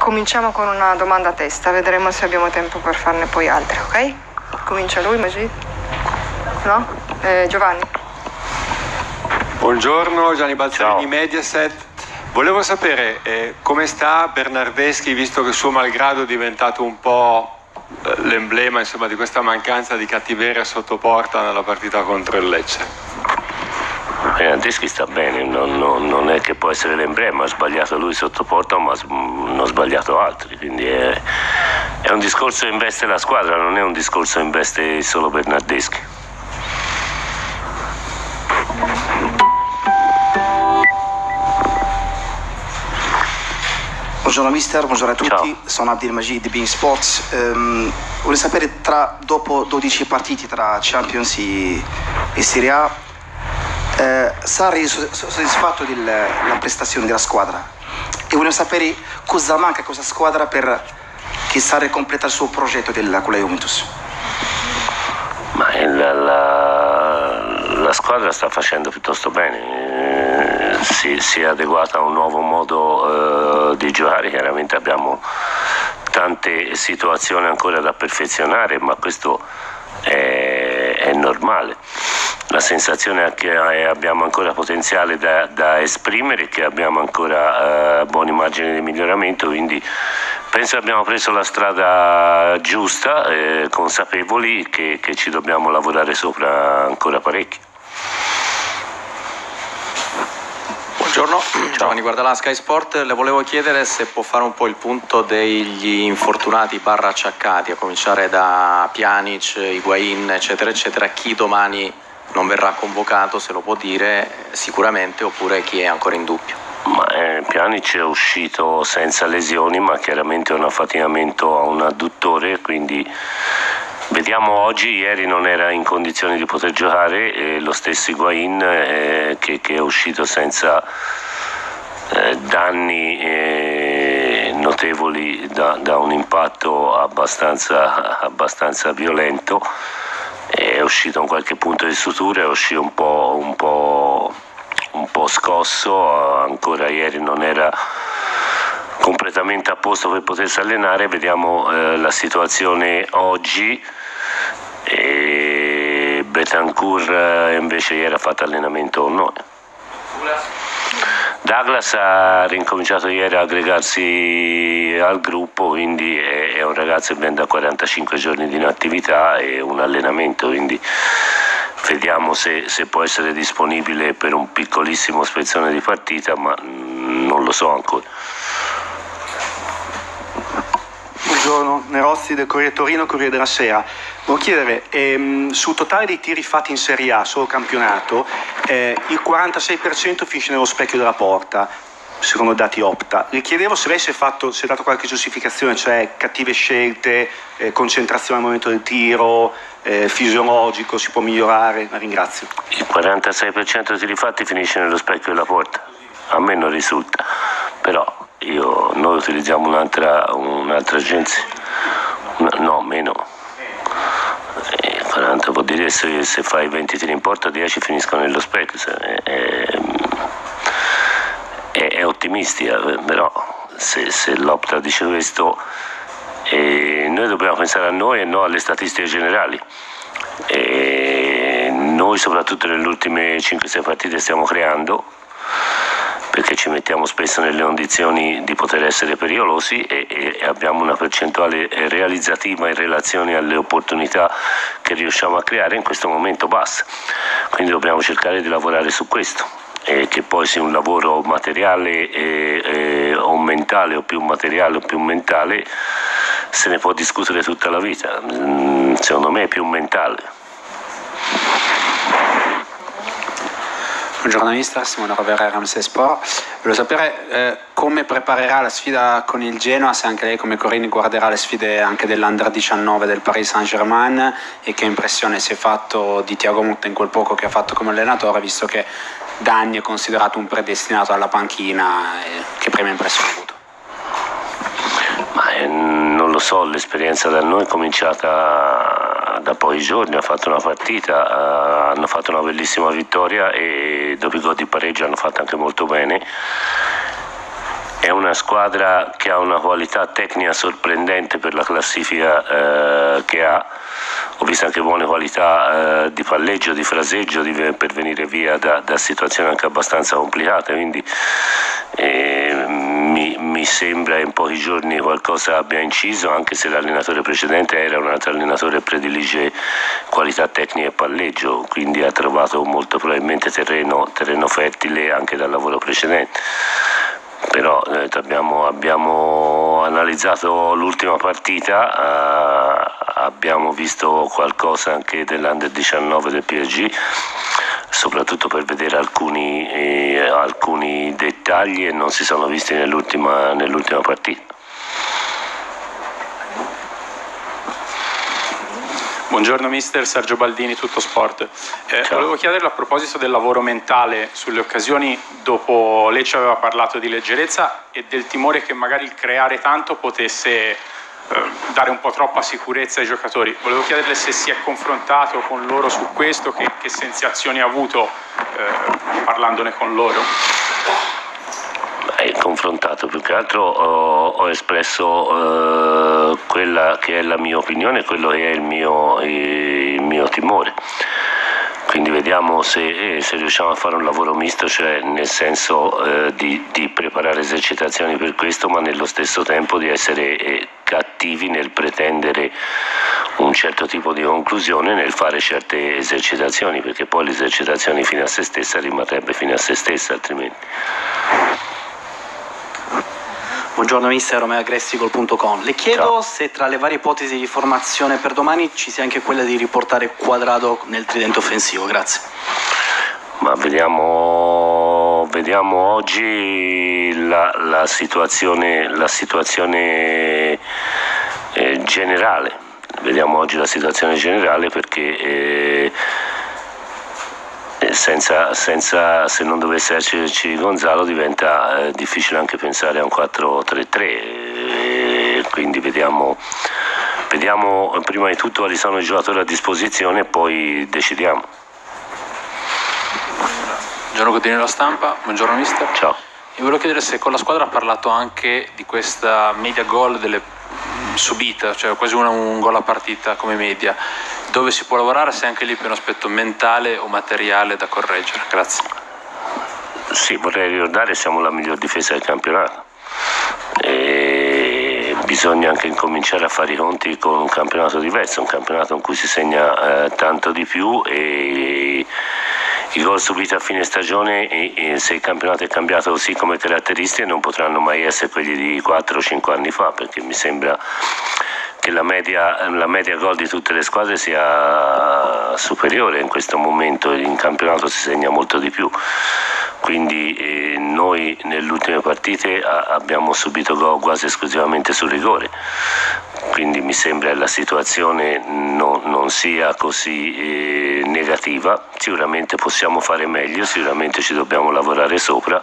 cominciamo con una domanda a testa, vedremo se abbiamo tempo per farne poi altre, ok? Comincia lui, Magid? No? Eh, Giovanni? Buongiorno, Gianni Balzerini, Mediaset. Volevo sapere eh, come sta Bernardeschi, visto che suo malgrado è diventato un po' eh, l'emblema insomma, di questa mancanza di cattiveria sotto porta nella partita contro il Lecce. Bernardeschi sta bene, non, non, non, è che può essere l'emblema, ha sbagliato lui sotto porta ma non ha sbagliato altri, quindi è, è un discorso che investe la squadra, non è un discorso che investe solo Bernardeschi. Buongiorno mister, buongiorno a tutti, Ciao. sono Abdel Majid di Being Sports. Um, volevo sapere tra, dopo 12 partiti tra Champions e, e Serie A, eh, Sarri è soddisfatto della prestazione della squadra e volevo sapere cosa manca a questa squadra per che Sarri completa il suo progetto della, con la Juventus. Ma la, la, la squadra sta facendo piuttosto bene si, si, è adeguata a un nuovo modo eh, di giocare, chiaramente abbiamo tante situazioni ancora da perfezionare, ma questo è, è normale. La sensazione è che abbiamo ancora potenziale da, da esprimere, che abbiamo ancora eh, buoni margini di miglioramento, quindi penso che abbiamo preso la strada giusta, eh, consapevoli che, che ci dobbiamo lavorare sopra ancora parecchio. Buongiorno, Giovanni Guardalà, Sky Sport. Le volevo chiedere se può fare un po' il punto degli infortunati barra acciaccati, a cominciare da Pjanic, Higuain, eccetera, eccetera. Chi domani non verrà convocato, se lo può dire sicuramente, oppure chi è ancora in dubbio? Ma, eh, Pjanic è uscito senza lesioni, ma chiaramente un affaticamento a un adduttore, quindi Vediamo oggi, ieri non era in condizioni di poter giocare e lo stesso Higuain eh, che, che, è uscito senza eh, danni eh, notevoli da, da, un impatto abbastanza, abbastanza violento, è uscito in qualche punto di sutura, è uscito un po', un po', un po scosso, ancora ieri non era completamente a posto per potersi allenare, vediamo eh, la situazione oggi e Betancourt eh, invece ieri ha fatto allenamento con noi. Douglas ha ricominciato ieri a aggregarsi al gruppo, quindi è, un ragazzo che viene da 45 giorni di inattività e un allenamento, quindi vediamo se, se, può essere disponibile per un piccolissimo spezzone di partita, ma non lo so ancora. Buongiorno, Nerozzi del Corriere Torino, Corriere della Sera. Volevo chiedere, ehm, sul totale dei tiri fatti in Serie A, solo campionato, eh, il 46% finisce nello specchio della porta, secondo dati Opta. Le chiedevo se lei si è, fatto, si è dato qualche giustificazione, cioè cattive scelte, eh, concentrazione al momento del tiro, eh, fisiologico, si può migliorare? La ringrazio. Il 46% dei tiri fatti finisce nello specchio della porta, a me non risulta, però io, noi utilizziamo un'altra, un'altra agenzia, no, meno. 40 vuol dire se, se fai 20 tiri in porta 10 finiscono nello specchio. È, è, è, ottimistica però se, se l'Opta dice questo eh, noi dobbiamo pensare a noi e non alle statistiche generali. E noi soprattutto nelle ultime 5-6 partite stiamo creando ci mettiamo spesso nelle condizioni di poter essere pericolosi e, e, abbiamo una percentuale realizzativa in relazione alle opportunità che riusciamo a creare in questo momento bassa. Quindi dobbiamo cercare di lavorare su questo. E che poi sia un lavoro materiale e, e, o mentale o più materiale o più mentale se ne può discutere tutta la vita. Mm, secondo me è più mentale. Buongiorno mister, Simone Rovera, Ramsey Sport. Volevo sapere eh, come preparerà la sfida con il Genoa, se anche lei come Corini guarderà le sfide anche dell'Under 19 del Paris Saint-Germain e che impressione si è fatto di Tiago Mutta in quel poco che ha fatto come allenatore, visto che da anni è considerato un predestinato alla panchina. Eh, che prima impressione ha avuto? Ma, eh, non lo so, l'esperienza da noi è cominciata da pochi giorni ha fatto una partita, uh, hanno fatto una bellissima vittoria e dopo i gol di pareggio hanno fatto anche molto bene. è una squadra che ha una qualità tecnica sorprendente per la classifica eh, che ha. Ho visto anche buone qualità eh, di palleggio, di fraseggio di, per venire via da, da, situazioni anche abbastanza complicate, quindi eh, mi, sembra in pochi giorni qualcosa abbia inciso, anche se l'allenatore precedente era un altro allenatore che predilige qualità tecnica e palleggio, quindi ha trovato molto probabilmente terreno, terreno fertile anche dal lavoro precedente. Però eh, abbiamo, abbiamo, analizzato l'ultima partita, eh, abbiamo visto qualcosa anche dell'Under 19 del PSG, soprattutto per vedere alcuni, eh, alcuni dettagli e non si sono visti nell'ultima, nell'ultima partita. Buongiorno mister, Sergio Baldini, Tutto Sport. Eh, volevo chiederle a proposito del lavoro mentale sulle occasioni, dopo lei ci aveva parlato di leggerezza e del timore che magari il creare tanto potesse dare un po' troppa sicurezza ai giocatori. Volevo chiederle se si è confrontato con loro su questo, che, che sensazioni ha avuto eh, parlandone con loro hai confrontato, più che altro ho, ho espresso eh, quella che è la mia opinione, quello che è il mio, il mio timore. Quindi vediamo se, eh, se, riusciamo a fare un lavoro misto, cioè nel senso eh, di, di, preparare esercitazioni per questo, ma nello stesso tempo di essere eh, cattivi nel pretendere un certo tipo di conclusione nel fare certe esercitazioni, perché poi l'esercitazione fino a se stessa rimarrebbe fino a se stessa altrimenti. Buongiorno mister, romeoagressicol.com. Le chiedo Ciao. se tra le varie ipotesi di formazione per domani ci sia anche quella di riportare quadrato nel tridente offensivo. Grazie. Ma vediamo, vediamo oggi la, la, situazione, la situazione eh, generale. Vediamo oggi la situazione generale perché eh, senza, senza, se non dovesse esserci Gonzalo diventa eh, difficile anche pensare a un 4-3-3, eh, quindi vediamo, vediamo prima di tutto quali sono i giocatori a disposizione e poi decidiamo. Buongiorno Codini della Stampa, buongiorno mister. Ciao. Io volevo chiedere se con la squadra ha parlato anche di questa media gol delle subita, cioè quasi una, un gol a partita come media dove si può lavorare se anche lì per un aspetto mentale o materiale da correggere. Grazie. Sì, vorrei ricordare che siamo la miglior difesa del campionato. E bisogna anche incominciare a fare i conti con un campionato diverso, un campionato in cui si segna eh, tanto di più e i gol subiti a fine stagione e, e se il campionato è cambiato così come caratteristiche non potranno mai essere quelli di 4-5 anni fa perché mi sembra che la media, la media gol di tutte le squadre sia superiore in questo momento, in campionato si segna molto di più. Quindi eh, noi nelle ultime partite a, abbiamo subito gol quasi esclusivamente sul rigore, quindi mi sembra che la situazione no, non sia così eh, negativa, sicuramente possiamo fare meglio, sicuramente ci dobbiamo lavorare sopra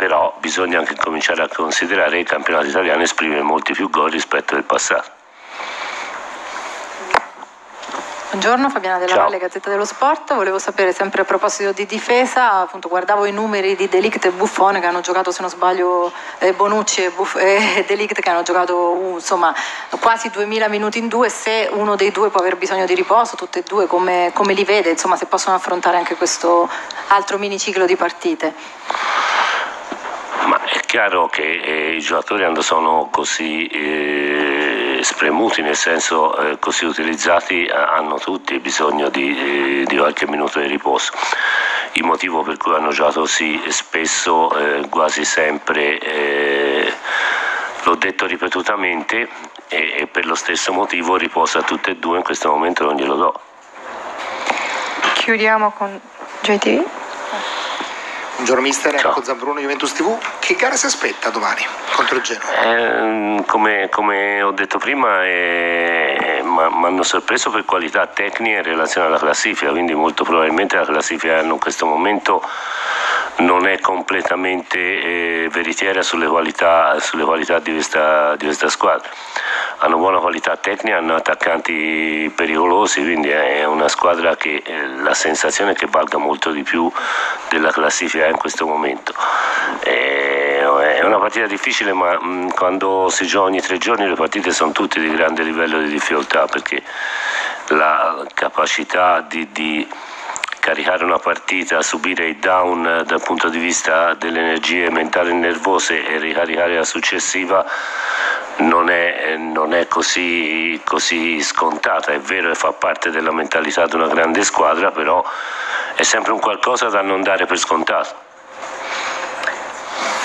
però bisogna anche cominciare a considerare che il campionato italiano esprime molti più gol rispetto al passato. Buongiorno Fabiana Della Ciao. Valle, Gazzetta dello Sport. Volevo sapere sempre a proposito di difesa, appunto guardavo i numeri di Delict e Buffone che hanno giocato, se non sbaglio, eh, Bonucci e, Buff- eh, Delict che hanno giocato uh, insomma quasi 2000 minuti in due, se uno dei due può aver bisogno di riposo, tutti e due come, come li vede, insomma se possono affrontare anche questo altro miniciclo di partite. Chiaro che eh, i giocatori quando sono così eh, spremuti, nel senso eh, così utilizzati, eh, hanno tutti bisogno di, eh, di, qualche minuto di riposo. Il motivo per cui hanno giocato così spesso, eh, quasi sempre, l'ho detto ripetutamente e, e per lo stesso motivo riposo a tutte e due, in questo momento non glielo do. Chiudiamo con JT. Buongiorno mister, Enrico Zambruno, Juventus TV. Che gara si aspetta domani contro il Genoa? Eh, come, come, ho detto prima, eh, mi hanno sorpreso per qualità tecnica in relazione alla classifica, quindi molto probabilmente la classifica in questo momento non è completamente eh, veritiera sulle qualità, sulle qualità di, questa, di, questa, squadra. Hanno buona qualità tecnica, hanno attaccanti pericolosi, quindi è una squadra che eh, la sensazione è che valga molto di più della classifica in questo momento. Eh, È una partita difficile, ma mh, quando si gioca ogni tre giorni le partite sono tutte di grande livello di difficoltà perché la capacità di, di caricare una partita, subire i down dal punto di vista delle energie mentali e nervose e ricaricare la successiva non è, non è così, così, scontata, è vero che fa parte della mentalità di una grande squadra, però è sempre un qualcosa da non dare per scontato.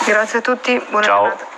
Grazie a tutti, buona Ciao. giornata.